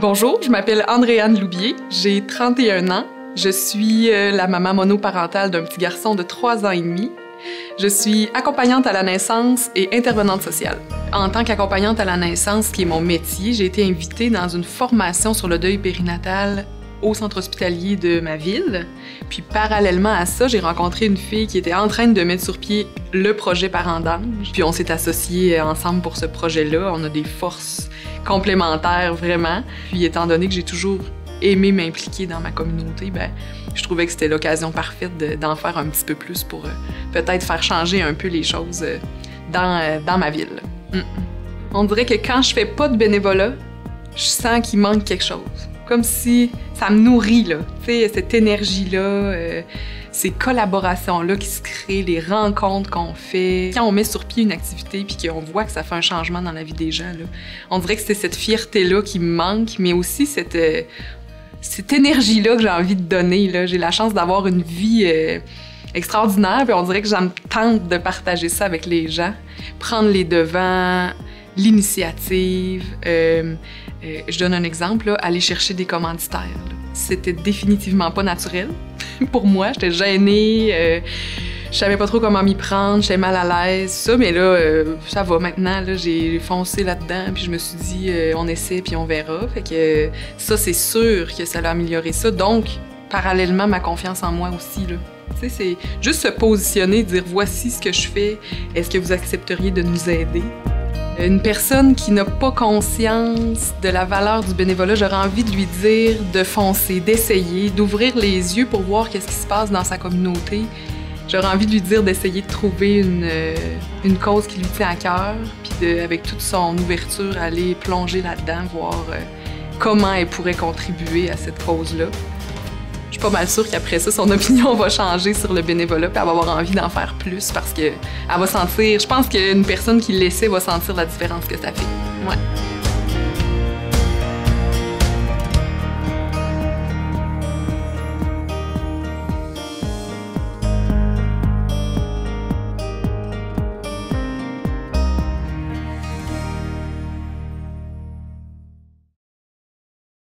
Bonjour, je m'appelle Andréane Loubier, j'ai 31 ans. Je suis euh, la maman monoparentale d'un petit garçon de 3 ans et demi. Je suis accompagnante à la naissance et intervenante sociale. En tant qu'accompagnante à la naissance, qui est mon métier, j'ai été invitée dans une formation sur le deuil périnatal au centre hospitalier de ma ville. Puis parallèlement à ça, j'ai rencontré une fille qui était en train de mettre sur pied le projet Parents d'ange. Puis on s'est associés ensemble pour ce projet-là. On a des forces complémentaires vraiment. Puis étant donné que j'ai toujours aimé m'impliquer dans ma communauté, ben, je trouvais que c'était l'occasion parfaite d'en faire un petit peu plus pour euh, peut-être faire changer un peu les choses euh, dans, euh, dans ma ville. On dirait que quand je fais pas de bénévolat, je sens qu'il manque quelque chose comme si ça me nourrit, là. Tu sais, cette énergie-là, euh, ces collaborations-là qui se créent, les rencontres qu'on fait. Quand on met sur pied une activité puis qu'on voit que ça fait un changement dans la vie des gens, là, on dirait que c'est cette fierté-là qui me manque, mais aussi cette, euh, cette énergie-là que j'ai envie de donner. J'ai la chance d'avoir une vie euh, extraordinaire, puis on dirait que j'en tente de partager ça avec les gens, prendre les devants, l'initiative. Euh, euh, je donne un exemple, aller chercher des commanditaires. C'était définitivement pas naturel pour moi. J'étais gênée, euh, je savais pas trop comment m'y prendre, j'étais mal à l'aise, ça. Mais là, ça va maintenant. j'ai foncé là-dedans, puis je me suis dit, on essaie, puis on verra. Fait que ça, c'est sûr que ça a amélioré ça. Donc, parallèlement, ma confiance en moi aussi. Là. C'est juste se positionner, dire voici ce que je fais, est-ce que vous accepteriez de nous aider? Une personne qui n'a pas conscience de la valeur du bénévolat, j'aurais envie de lui dire de foncer, d'essayer, d'ouvrir les yeux pour voir qu'est-ce qui se passe dans sa communauté. J'aurais envie de lui dire d'essayer de trouver une, euh, une, cause qui lui tient à cœur, puis avec toute son ouverture, aller plonger là-dedans, voir euh, comment elle pourrait contribuer à cette cause-là pas mal sûre qu'après ça, son opinion va changer sur le bénévolat, puis elle va avoir envie d'en faire plus parce qu'elle va sentir. Je pense qu'une personne qui le laissait va sentir la différence que ça fait. Ouais.